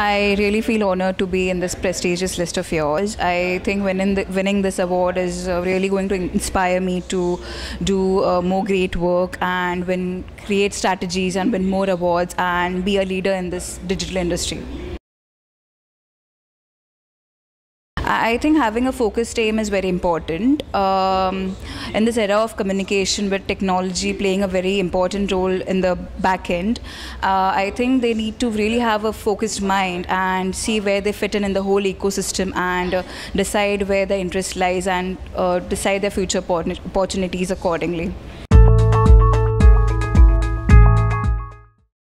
I really feel honored to be in this prestigious list of yours. I think winning the, winning this award is uh, really going to inspire me to do uh, more great work and win, create strategies and win more awards and be a leader in this digital industry. I think having a focused aim is very important. Um, in this era of communication with technology playing a very important role in the back end, uh, I think they need to really have a focused mind and see where they fit in in the whole ecosystem and uh, decide where their interest lies and uh, decide their future opportunities accordingly.